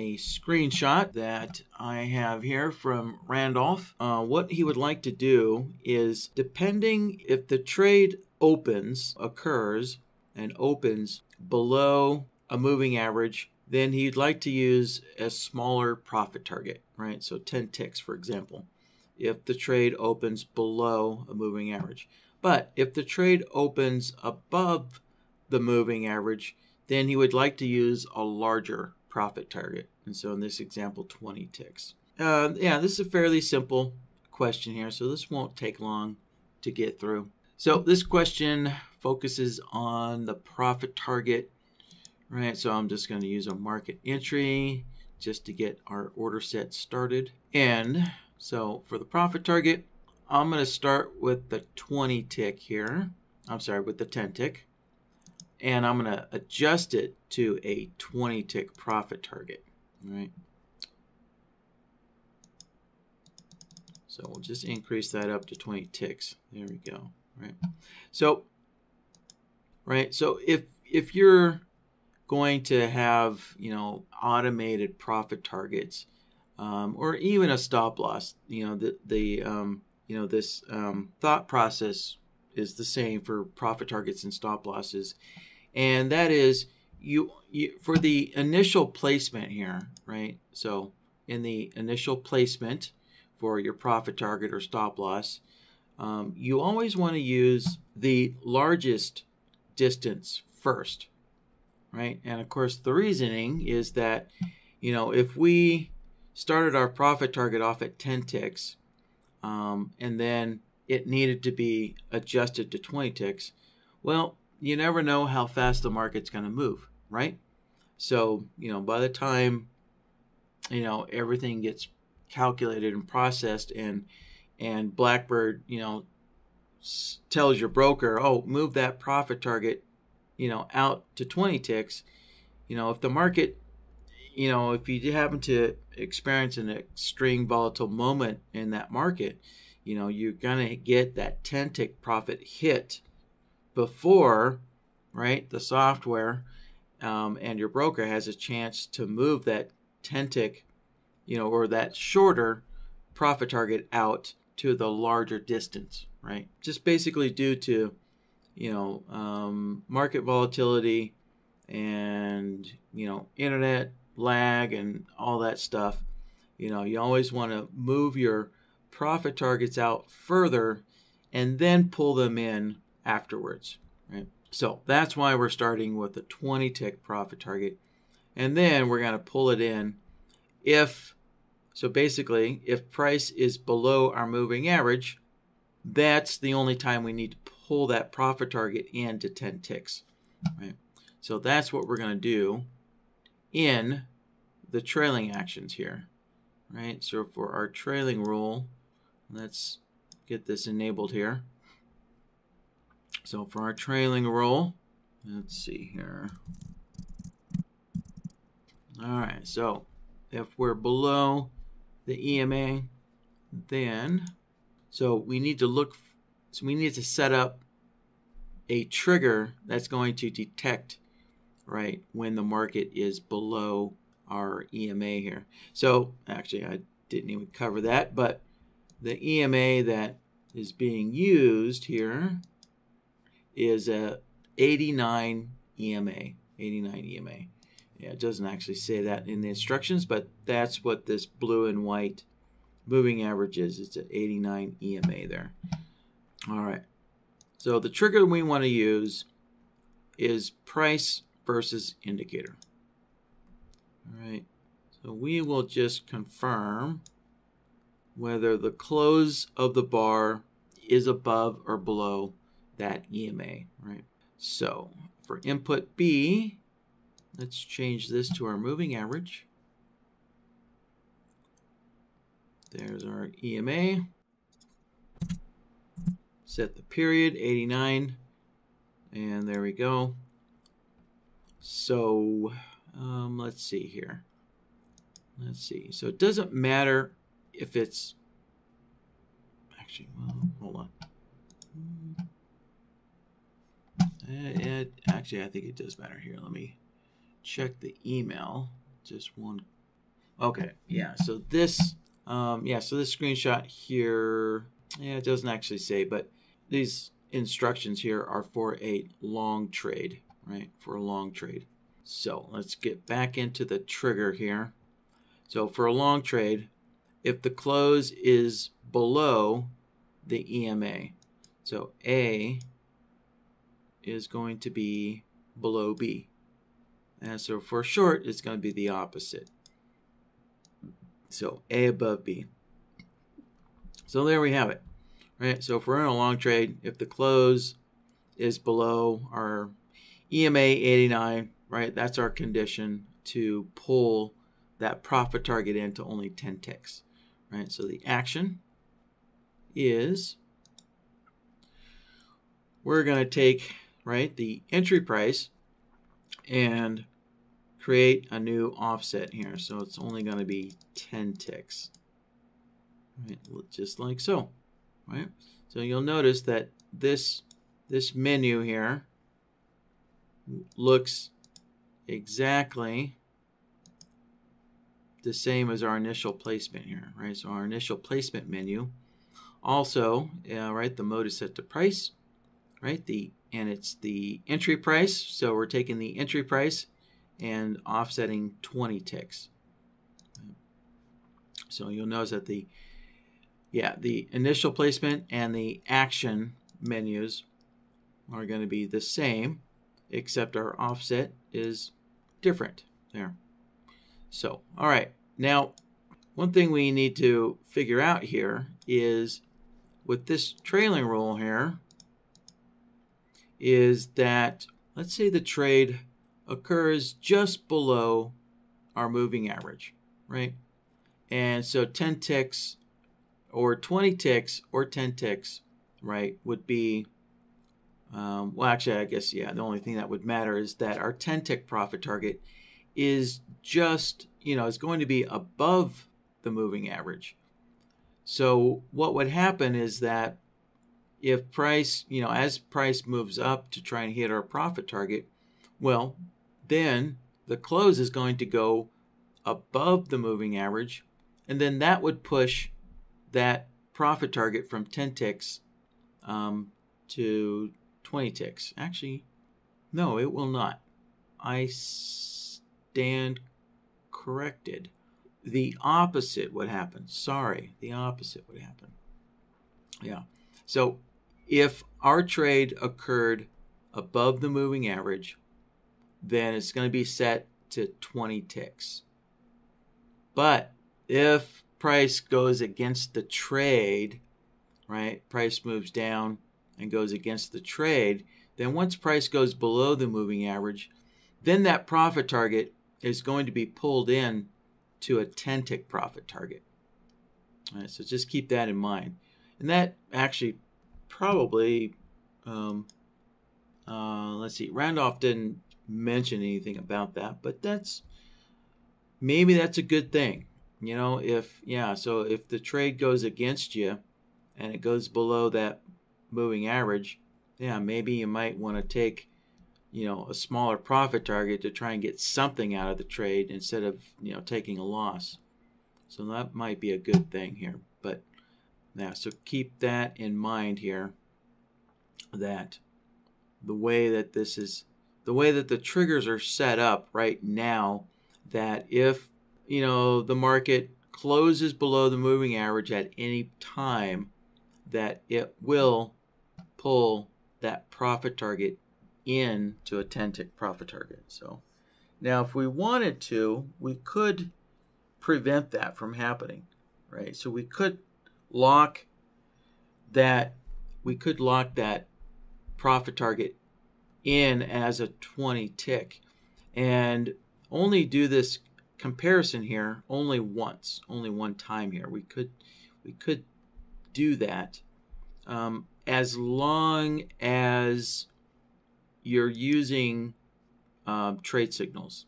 a screenshot that I have here from Randolph. Uh, what he would like to do is, depending if the trade opens, occurs, and opens below a moving average, then he'd like to use a smaller profit target, right? So 10 ticks, for example, if the trade opens below a moving average. But if the trade opens above the moving average, then he would like to use a larger profit target. And so in this example, 20 ticks. Uh, yeah, this is a fairly simple question here, so this won't take long to get through. So this question focuses on the profit target, right? So I'm just going to use a market entry just to get our order set started. And so for the profit target, I'm going to start with the 20 tick here. I'm sorry, with the 10 tick. And I'm going to adjust it to a 20 tick profit target, right? So we'll just increase that up to 20 ticks. There we go right? So, right. So if if you're going to have you know automated profit targets, um, or even a stop loss, you know the the um, you know this um, thought process is the same for profit targets and stop losses, and that is you, you for the initial placement here, right? So in the initial placement for your profit target or stop loss, um, you always want to use the largest distance first, right? And of course, the reasoning is that, you know, if we started our profit target off at 10 ticks um, and then it needed to be adjusted to 20 ticks, well, you never know how fast the market's going to move, right? So, you know, by the time, you know, everything gets calculated and processed and and Blackbird, you know, tells your broker, "Oh, move that profit target, you know, out to 20 ticks." You know, if the market, you know, if you happen to experience an extreme volatile moment in that market, you know, you're going to get that 10 tick profit hit before, right, the software um, and your broker has a chance to move that 10 tick, you know, or that shorter profit target out to the larger distance, right? Just basically due to, you know, um, market volatility and, you know, internet lag and all that stuff. You know, you always want to move your profit targets out further and then pull them in afterwards, right? So that's why we're starting with a 20 tick profit target. And then we're going to pull it in if so basically, if price is below our moving average, that's the only time we need to pull that profit target into 10 ticks. Right? So that's what we're going to do in the trailing actions here. Right? So for our trailing rule, let's get this enabled here. So for our trailing rule, let's see here. All right, so if we're below the EMA, then so we need to look so we need to set up a trigger that's going to detect right when the market is below our EMA here. So actually I didn't even cover that, but the EMA that is being used here is a 89 EMA, 89 EMA. Yeah, it doesn't actually say that in the instructions, but that's what this blue and white moving average is. It's at 89 EMA there. All right. So the trigger we want to use is price versus indicator. All right. So we will just confirm whether the close of the bar is above or below that EMA, right? So for input B, Let's change this to our moving average. There's our EMA. Set the period, 89. And there we go. So um, let's see here. Let's see. So it doesn't matter if it's actually, well, hold on. It, it, actually, I think it does matter here. Let me check the email. Just one Okay, yeah. So this, um, yeah. So this screenshot here, yeah, it doesn't actually say, but these instructions here are for a long trade, right? For a long trade. So let's get back into the trigger here. So for a long trade, if the close is below the EMA, so A is going to be below B. And so for short, it's going to be the opposite. So A above B. So there we have it. Right? So if we're in a long trade, if the close is below our EMA 89, right, that's our condition to pull that profit target into only 10 ticks. Right? So the action is we're going to take right the entry price and create a new offset here. So it's only going to be 10 ticks. Right, just like so. Right? So you'll notice that this this menu here looks exactly the same as our initial placement here, right? So our initial placement menu also, uh, right, the mode is set to price, right? The and it's the entry price. So we're taking the entry price and offsetting 20 ticks. So you'll notice that the yeah, the initial placement and the action menus are going to be the same, except our offset is different there. So, all right. Now, one thing we need to figure out here is with this trailing rule here, is that let's say the trade occurs just below our moving average, right? And so 10 ticks or 20 ticks or 10 ticks, right, would be, um, well, actually, I guess, yeah, the only thing that would matter is that our 10 tick profit target is just, you know, is going to be above the moving average. So what would happen is that if price, you know, as price moves up to try and hit our profit target, well, then the close is going to go above the moving average, and then that would push that profit target from 10 ticks um, to 20 ticks. Actually, no, it will not. I stand corrected. The opposite would happen. Sorry, the opposite would happen. Yeah. So if our trade occurred above the moving average, then it's going to be set to 20 ticks. But if price goes against the trade, right? Price moves down and goes against the trade. Then once price goes below the moving average, then that profit target is going to be pulled in to a 10 tick profit target. All right, so just keep that in mind. And that actually probably, um, uh, let's see, Randolph didn't mention anything about that, but that's maybe that's a good thing. You know, if, yeah, so if the trade goes against you and it goes below that moving average, yeah, maybe you might want to take, you know, a smaller profit target to try and get something out of the trade instead of, you know, taking a loss. So that might be a good thing here. But yeah, so keep that in mind here that the way that this is the way that the triggers are set up right now that if you know the market closes below the moving average at any time that it will pull that profit target in to a 10 tick profit target. So now if we wanted to we could prevent that from happening right? So we could lock that we could lock that profit target in as a 20 tick. And only do this comparison here only once only one time here. We could we could do that um, as long as you're using um, trade signals.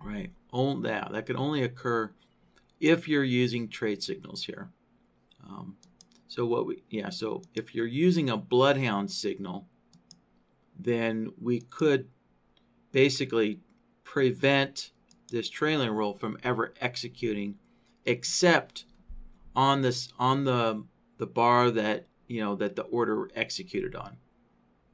Right. Only that that could only occur if you're using trade signals here um, so what we, yeah, so if you're using a bloodhound signal, then we could basically prevent this trailing rule from ever executing except on this on the the bar that you know that the order executed on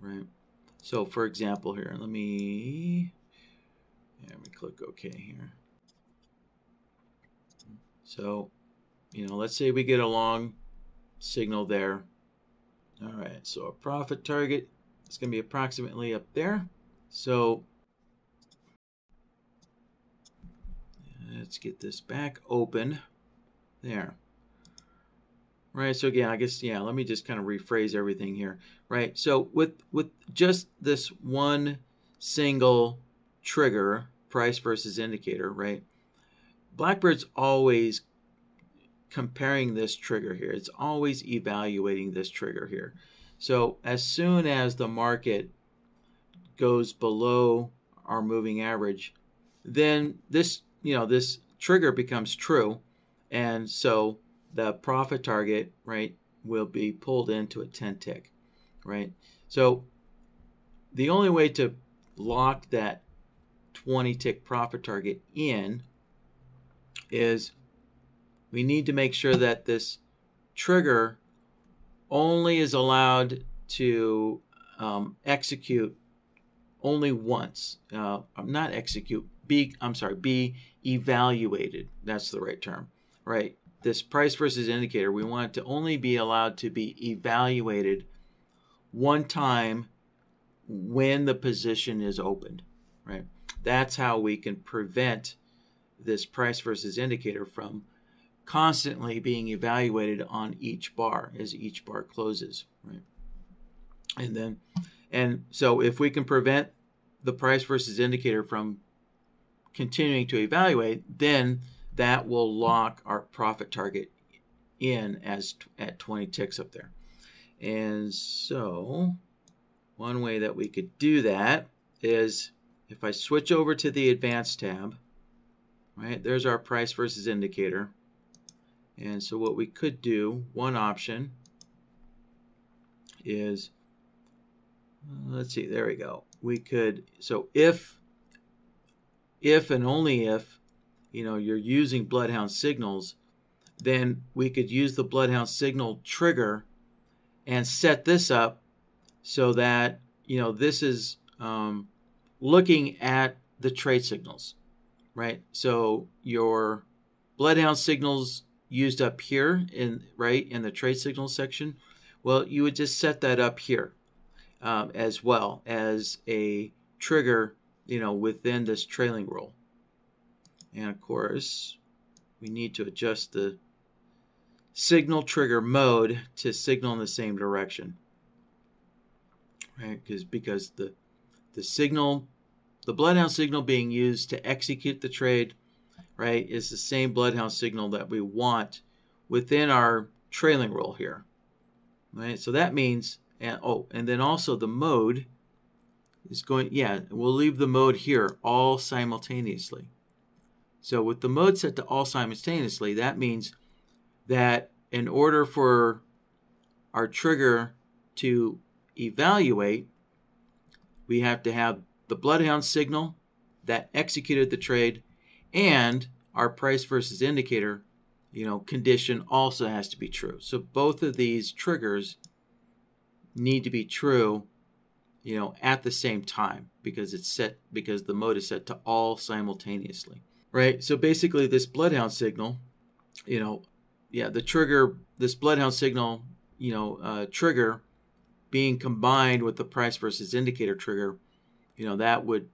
right? So for example here let me let me click ok here. So you know let's say we get a long signal there. All right so a profit target is going to be approximately up there. So let's get this back open there. Right so again i guess yeah let me just kind of rephrase everything here. Right so with with just this one single trigger price versus indicator right blackbird's always comparing this trigger here. It's always evaluating this trigger here. So as soon as the market goes below our moving average then this you know this trigger becomes true. And so the profit target, right, will be pulled into a 10 tick, right? So the only way to lock that 20 tick profit target in is we need to make sure that this trigger only is allowed to um, execute only once. Uh, not execute, be, I'm sorry, be evaluated. That's the right term, right? this price versus indicator, we want it to only be allowed to be evaluated one time when the position is opened, right? That's how we can prevent this price versus indicator from constantly being evaluated on each bar as each bar closes, right? And then, and so if we can prevent the price versus indicator from continuing to evaluate, then that will lock our profit target in as at 20 ticks up there. And so one way that we could do that is if I switch over to the advanced tab, right, there's our price versus indicator. And so what we could do, one option is, let's see, there we go. We could, so if, if and only if you know you're using bloodhound signals then we could use the bloodhound signal trigger and set this up so that you know this is um, looking at the trade signals right so your bloodhound signals used up here in right in the trade signal section well you would just set that up here um, as well as a trigger you know within this trailing rule and of course, we need to adjust the signal trigger mode to signal in the same direction. Right? Because because the the signal the bloodhound signal being used to execute the trade, right, is the same bloodhound signal that we want within our trailing rule here. Right? So that means and oh, and then also the mode is going yeah, we'll leave the mode here all simultaneously. So with the mode set to all simultaneously, that means that in order for our trigger to evaluate, we have to have the bloodhound signal that executed the trade and our price versus indicator, you know, condition also has to be true. So both of these triggers need to be true, you know, at the same time because it's set because the mode is set to all simultaneously right? So basically, this bloodhound signal, you know, yeah, the trigger, this bloodhound signal, you know, uh, trigger being combined with the price versus indicator trigger, you know, that would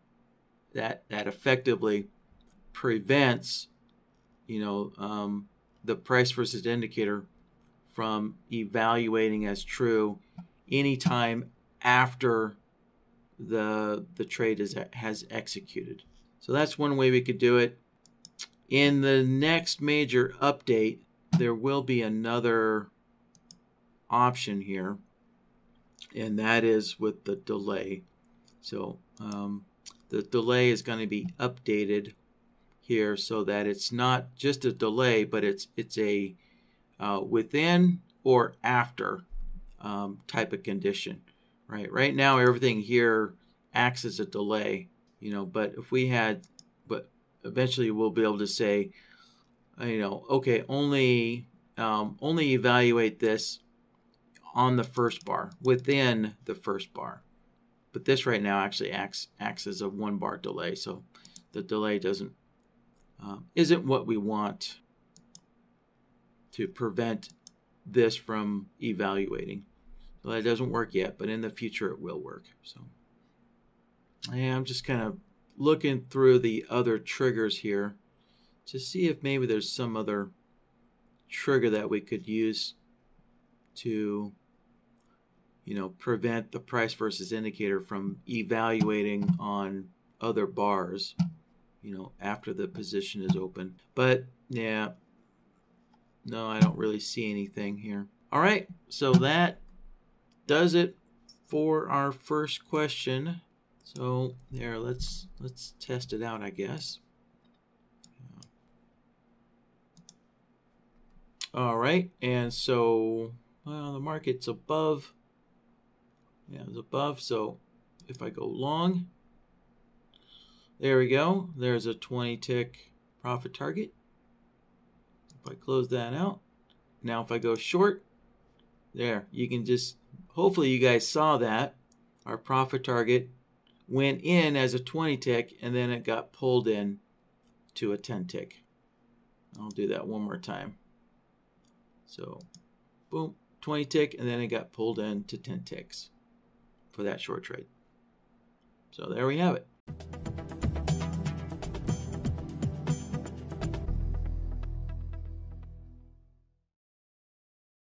that that effectively prevents, you know, um, the price versus indicator from evaluating as true anytime after the the trade is has executed. So that's one way we could do it. In the next major update, there will be another option here, and that is with the delay. So um, the delay is going to be updated here so that it's not just a delay, but it's it's a uh, within or after um, type of condition, right? Right now, everything here acts as a delay, you know. But if we had, but eventually we'll be able to say, uh, you know, okay, only um, only evaluate this on the first bar within the first bar. But this right now actually acts acts as a one bar delay, so the delay doesn't isn't what we want to prevent this from evaluating. So that doesn't work yet, but in the future it will work. So I'm just kind of looking through the other triggers here to see if maybe there's some other trigger that we could use to you know prevent the price versus indicator from evaluating on other bars you know after the position is open but yeah no I don't really see anything here all right so that does it for our first question so there let's let's test it out I guess All right, and so well, the market's above. Yeah, it's above. So if I go long, there we go. There's a 20 tick profit target. If I close that out, now if I go short, there you can just. Hopefully you guys saw that our profit target went in as a 20 tick and then it got pulled in to a 10 tick. I'll do that one more time. So, boom, 20 tick, and then it got pulled in to 10 ticks for that short trade. So there we have it.